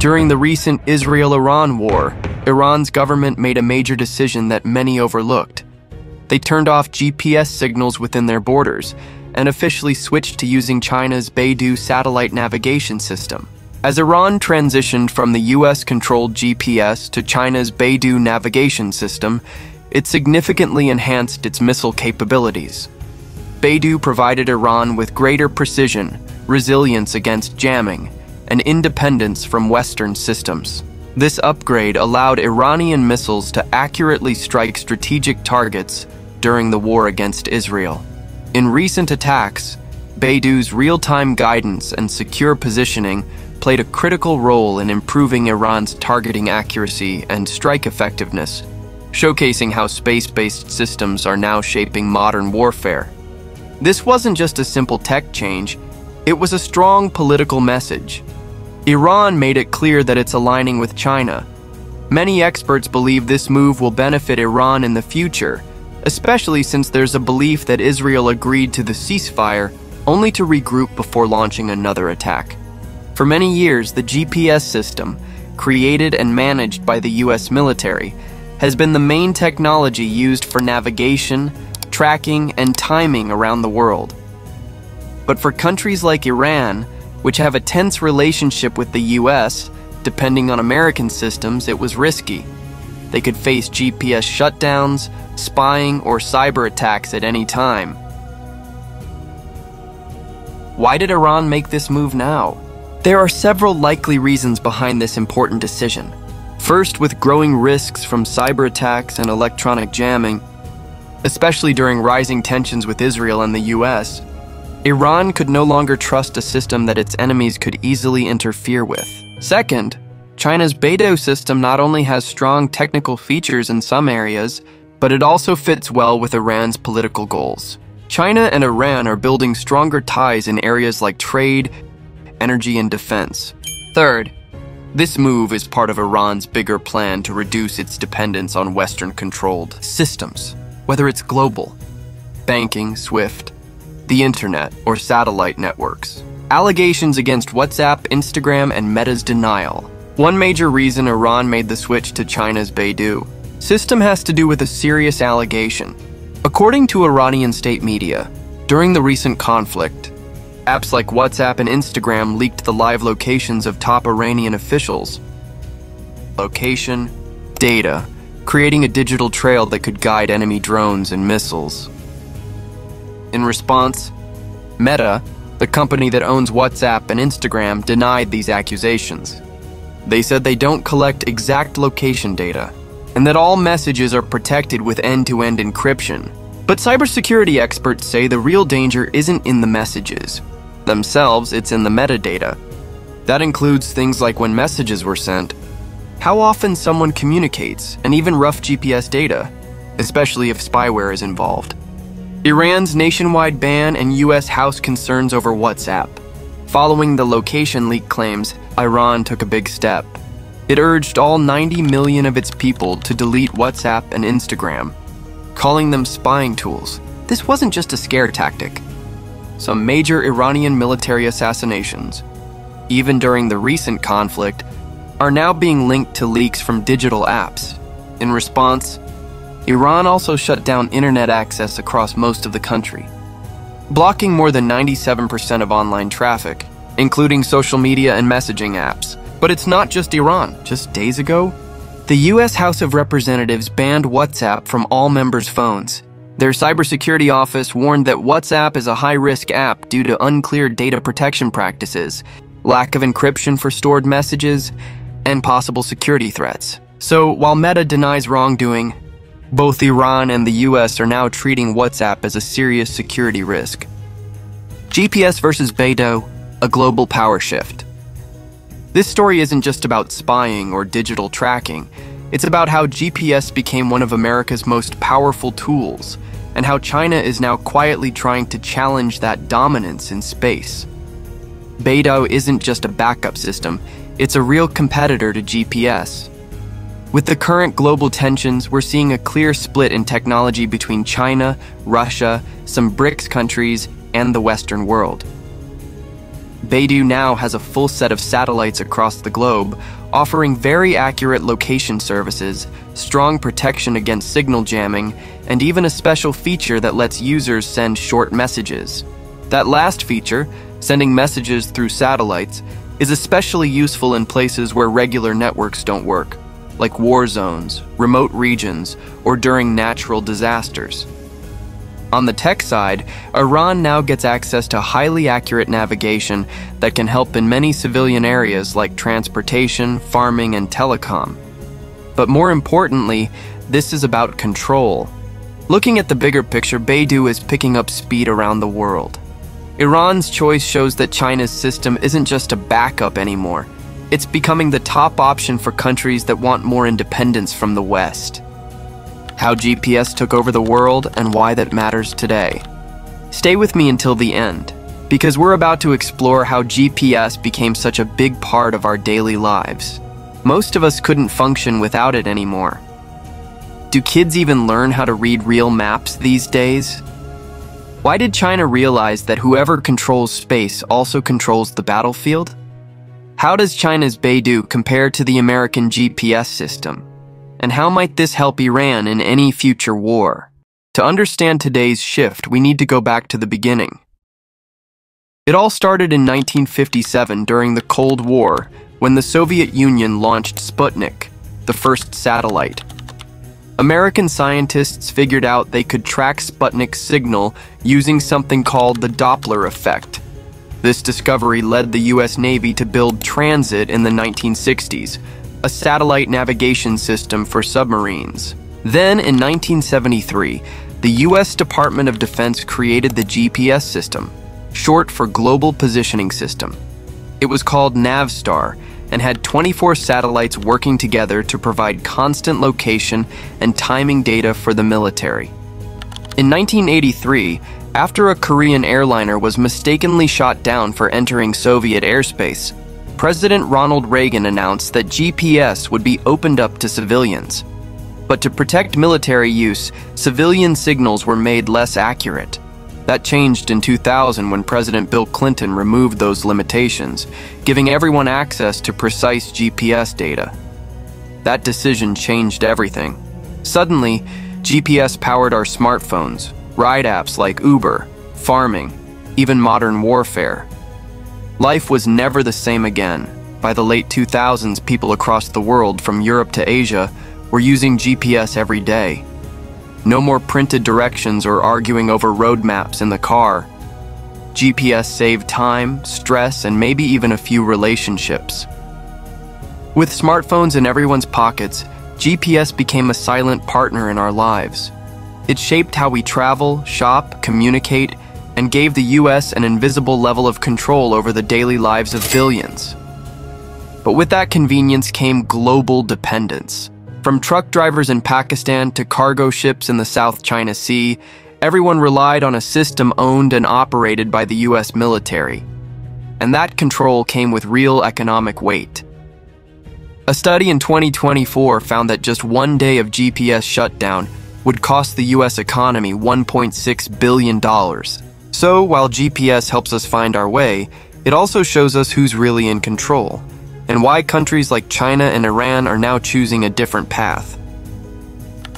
During the recent Israel-Iran war, Iran's government made a major decision that many overlooked. They turned off GPS signals within their borders and officially switched to using China's Beidou satellite navigation system. As Iran transitioned from the US controlled GPS to China's Beidou navigation system, it significantly enhanced its missile capabilities. Beidou provided Iran with greater precision, resilience against jamming, and independence from Western systems. This upgrade allowed Iranian missiles to accurately strike strategic targets during the war against Israel. In recent attacks, Beidou's real-time guidance and secure positioning played a critical role in improving Iran's targeting accuracy and strike effectiveness, showcasing how space-based systems are now shaping modern warfare. This wasn't just a simple tech change, it was a strong political message. Iran made it clear that it's aligning with China. Many experts believe this move will benefit Iran in the future, especially since there's a belief that Israel agreed to the ceasefire only to regroup before launching another attack. For many years, the GPS system, created and managed by the US military, has been the main technology used for navigation, tracking, and timing around the world. But for countries like Iran, which have a tense relationship with the US, depending on American systems, it was risky. They could face GPS shutdowns, spying, or cyber attacks at any time. Why did Iran make this move now? There are several likely reasons behind this important decision. First, with growing risks from cyber attacks and electronic jamming, especially during rising tensions with Israel and the US, Iran could no longer trust a system that its enemies could easily interfere with. Second, China's Beidou system not only has strong technical features in some areas, but it also fits well with Iran's political goals. China and Iran are building stronger ties in areas like trade, energy, and defense. Third, this move is part of Iran's bigger plan to reduce its dependence on Western controlled systems, whether it's global, banking, SWIFT, the internet, or satellite networks. Allegations against WhatsApp, Instagram, and Meta's denial. One major reason Iran made the switch to China's Beidou system has to do with a serious allegation. According to Iranian state media, during the recent conflict, apps like WhatsApp and Instagram leaked the live locations of top Iranian officials. Location, data, creating a digital trail that could guide enemy drones and missiles. In response, Meta, the company that owns WhatsApp and Instagram, denied these accusations. They said they don't collect exact location data, and that all messages are protected with end-to-end encryption. But cybersecurity experts say the real danger isn't in the messages. Themselves, it's in the metadata. That includes things like when messages were sent, how often someone communicates, and even rough GPS data, especially if spyware is involved. Iran's nationwide ban and US House concerns over WhatsApp. Following the location leak claims, Iran took a big step. It urged all 90 million of its people to delete WhatsApp and Instagram, calling them spying tools. This wasn't just a scare tactic. Some major Iranian military assassinations, even during the recent conflict, are now being linked to leaks from digital apps. In response, Iran also shut down internet access across most of the country, blocking more than 97% of online traffic, including social media and messaging apps. But it's not just Iran. Just days ago, the US House of Representatives banned WhatsApp from all members' phones. Their cybersecurity office warned that WhatsApp is a high-risk app due to unclear data protection practices, lack of encryption for stored messages, and possible security threats. So, while Meta denies wrongdoing, both Iran and the US are now treating WhatsApp as a serious security risk. GPS versus Beidou, a global power shift. This story isn't just about spying or digital tracking, it's about how GPS became one of America's most powerful tools, and how China is now quietly trying to challenge that dominance in space. Beidou isn't just a backup system, it's a real competitor to GPS. With the current global tensions, we're seeing a clear split in technology between China, Russia, some BRICS countries, and the Western world. Beidou now has a full set of satellites across the globe, offering very accurate location services, strong protection against signal jamming, and even a special feature that lets users send short messages. That last feature, sending messages through satellites, is especially useful in places where regular networks don't work, like war zones, remote regions, or during natural disasters. On the tech side, Iran now gets access to highly accurate navigation that can help in many civilian areas like transportation, farming, and telecom. But more importantly, this is about control. Looking at the bigger picture, Beidou is picking up speed around the world. Iran's choice shows that China's system isn't just a backup anymore. It's becoming the top option for countries that want more independence from the West how GPS took over the world, and why that matters today. Stay with me until the end, because we're about to explore how GPS became such a big part of our daily lives. Most of us couldn't function without it anymore. Do kids even learn how to read real maps these days? Why did China realize that whoever controls space also controls the battlefield? How does China's Beidou compare to the American GPS system? And how might this help Iran in any future war? To understand today's shift, we need to go back to the beginning. It all started in 1957 during the Cold War when the Soviet Union launched Sputnik, the first satellite. American scientists figured out they could track Sputnik's signal using something called the Doppler effect. This discovery led the US Navy to build Transit in the 1960s, a satellite navigation system for submarines. Then, in 1973, the U.S. Department of Defense created the GPS system, short for Global Positioning System. It was called Navstar and had 24 satellites working together to provide constant location and timing data for the military. In 1983, after a Korean airliner was mistakenly shot down for entering Soviet airspace, President Ronald Reagan announced that GPS would be opened up to civilians. But to protect military use, civilian signals were made less accurate. That changed in 2000 when President Bill Clinton removed those limitations, giving everyone access to precise GPS data. That decision changed everything. Suddenly, GPS powered our smartphones, ride apps like Uber, farming, even modern warfare. Life was never the same again. By the late 2000s, people across the world, from Europe to Asia, were using GPS every day. No more printed directions or arguing over roadmaps in the car. GPS saved time, stress, and maybe even a few relationships. With smartphones in everyone's pockets, GPS became a silent partner in our lives. It shaped how we travel, shop, communicate, and gave the US an invisible level of control over the daily lives of billions. But with that convenience came global dependence. From truck drivers in Pakistan to cargo ships in the South China Sea, everyone relied on a system owned and operated by the US military. And that control came with real economic weight. A study in 2024 found that just one day of GPS shutdown would cost the US economy $1.6 billion. So, while GPS helps us find our way, it also shows us who's really in control, and why countries like China and Iran are now choosing a different path.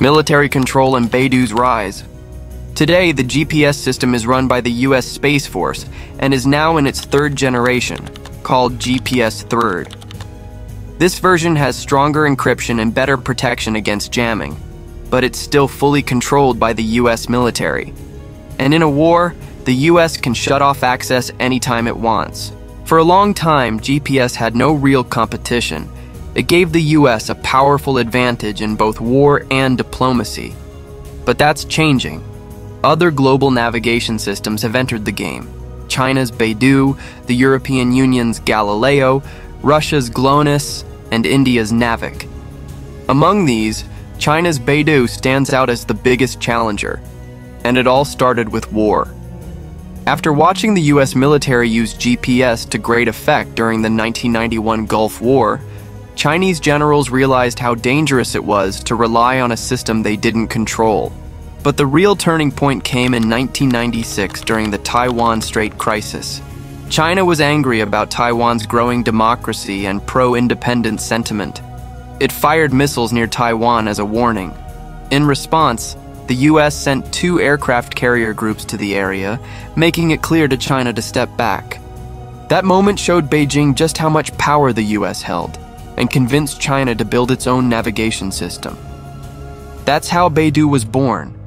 Military control and Beidou's rise. Today, the GPS system is run by the US Space Force and is now in its third generation, called GPS Third. This version has stronger encryption and better protection against jamming, but it's still fully controlled by the US military. And in a war, the US can shut off access anytime it wants. For a long time, GPS had no real competition. It gave the US a powerful advantage in both war and diplomacy. But that's changing. Other global navigation systems have entered the game. China's Beidou, the European Union's Galileo, Russia's GLONASS, and India's NavIC. Among these, China's Beidou stands out as the biggest challenger, and it all started with war. After watching the US military use GPS to great effect during the 1991 Gulf War, Chinese generals realized how dangerous it was to rely on a system they didn't control. But the real turning point came in 1996 during the Taiwan Strait crisis. China was angry about Taiwan's growing democracy and pro-independence sentiment. It fired missiles near Taiwan as a warning. In response, the US sent two aircraft carrier groups to the area, making it clear to China to step back. That moment showed Beijing just how much power the US held and convinced China to build its own navigation system. That's how Beidou was born,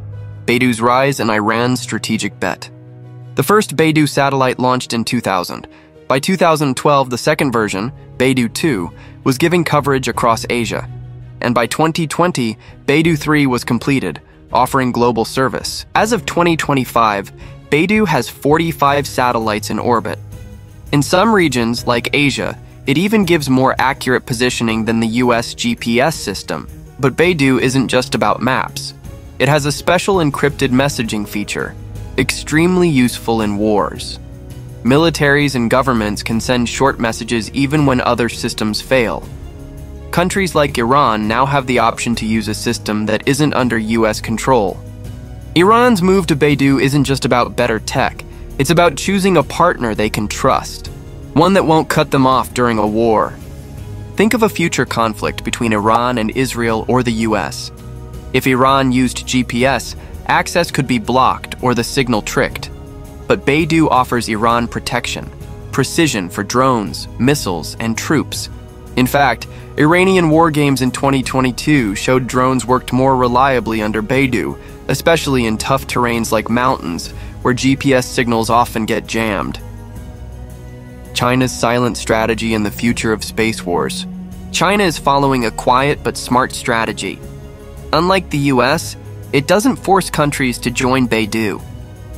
Beidou's rise and Iran's strategic bet. The first Beidou satellite launched in 2000. By 2012, the second version, Beidou 2, was giving coverage across Asia. And by 2020, Beidou 3 was completed, offering global service. As of 2025, Beidou has 45 satellites in orbit. In some regions, like Asia, it even gives more accurate positioning than the US GPS system. But Beidou isn't just about maps. It has a special encrypted messaging feature, extremely useful in wars. Militaries and governments can send short messages even when other systems fail. Countries like Iran now have the option to use a system that isn't under US control. Iran's move to Beidou isn't just about better tech, it's about choosing a partner they can trust, one that won't cut them off during a war. Think of a future conflict between Iran and Israel or the US. If Iran used GPS, access could be blocked or the signal tricked. But Beidou offers Iran protection, precision for drones, missiles, and troops. In fact, Iranian war games in 2022 showed drones worked more reliably under Beidou, especially in tough terrains like mountains, where GPS signals often get jammed. China's silent strategy and the future of space wars. China is following a quiet but smart strategy. Unlike the US, it doesn't force countries to join Beidou.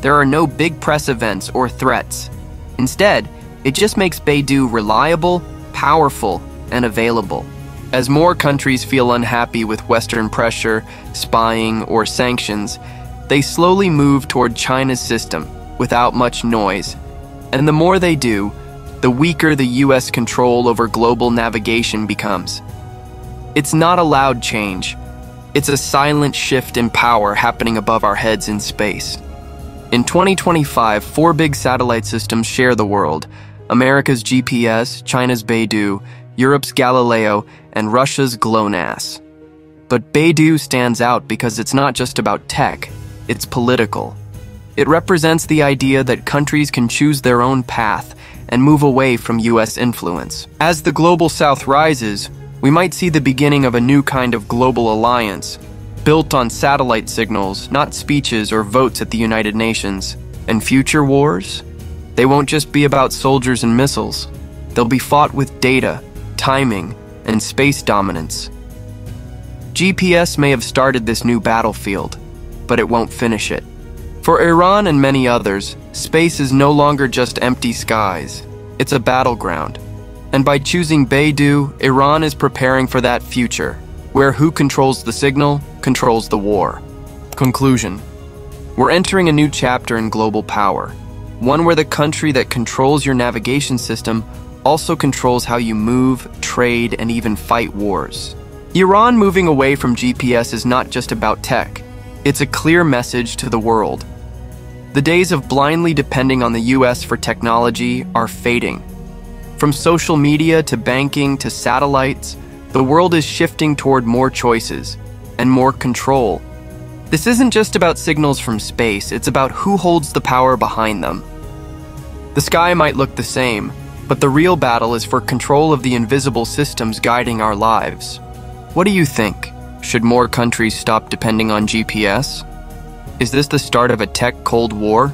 There are no big press events or threats. Instead, it just makes Beidou reliable, powerful, and available. As more countries feel unhappy with Western pressure, spying, or sanctions, they slowly move toward China's system without much noise. And the more they do, the weaker the US control over global navigation becomes. It's not a loud change. It's a silent shift in power happening above our heads in space. In 2025, four big satellite systems share the world America's GPS, China's Beidou, Europe's Galileo, and Russia's GLONASS. But Beidou stands out because it's not just about tech, it's political. It represents the idea that countries can choose their own path and move away from US influence. As the global south rises, we might see the beginning of a new kind of global alliance, built on satellite signals, not speeches or votes at the United Nations. And future wars? They won't just be about soldiers and missiles. They'll be fought with data, timing, and space dominance. GPS may have started this new battlefield, but it won't finish it. For Iran and many others, space is no longer just empty skies. It's a battleground. And by choosing Beidou, Iran is preparing for that future, where who controls the signal controls the war. Conclusion We're entering a new chapter in global power, one where the country that controls your navigation system also controls how you move, trade, and even fight wars. Iran moving away from GPS is not just about tech, it's a clear message to the world. The days of blindly depending on the US for technology are fading. From social media to banking to satellites, the world is shifting toward more choices and more control. This isn't just about signals from space, it's about who holds the power behind them. The sky might look the same, but the real battle is for control of the invisible systems guiding our lives. What do you think? Should more countries stop depending on GPS? Is this the start of a tech Cold War?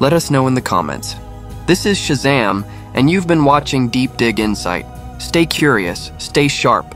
Let us know in the comments. This is Shazam, and you've been watching Deep Dig Insight. Stay curious, stay sharp,